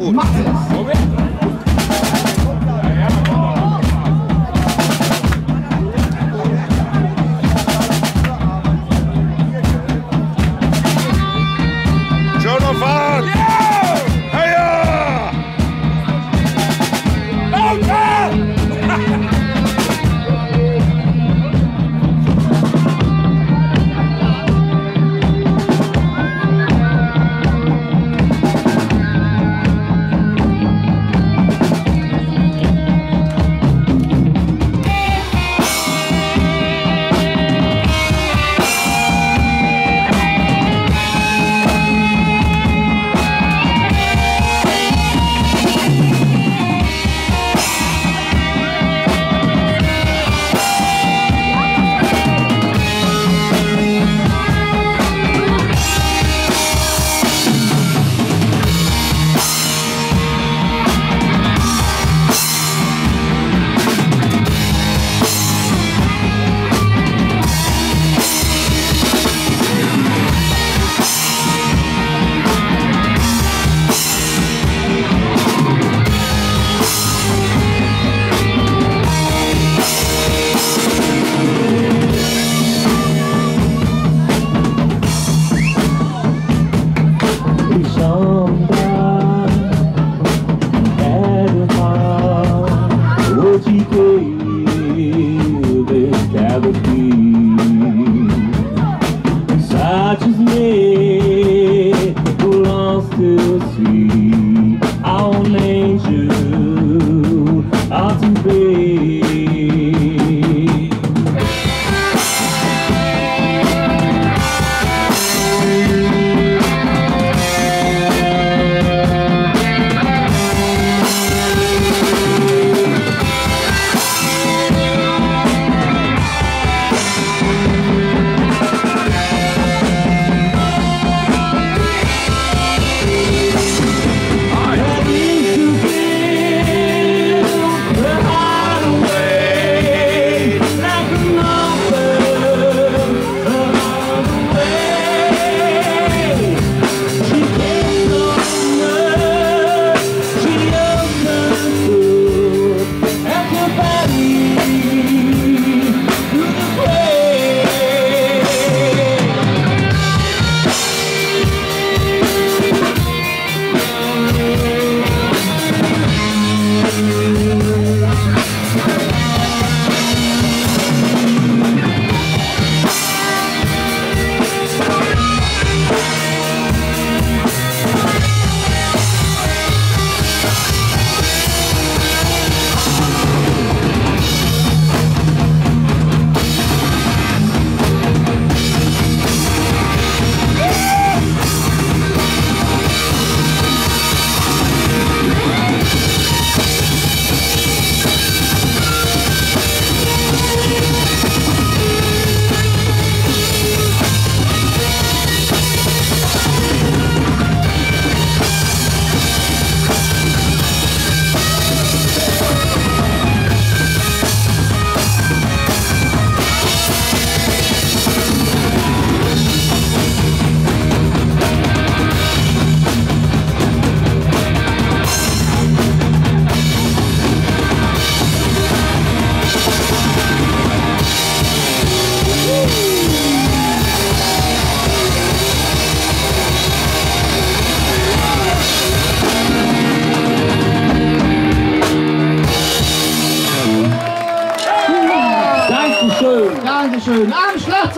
Jonathan! schön am Schlagzeug.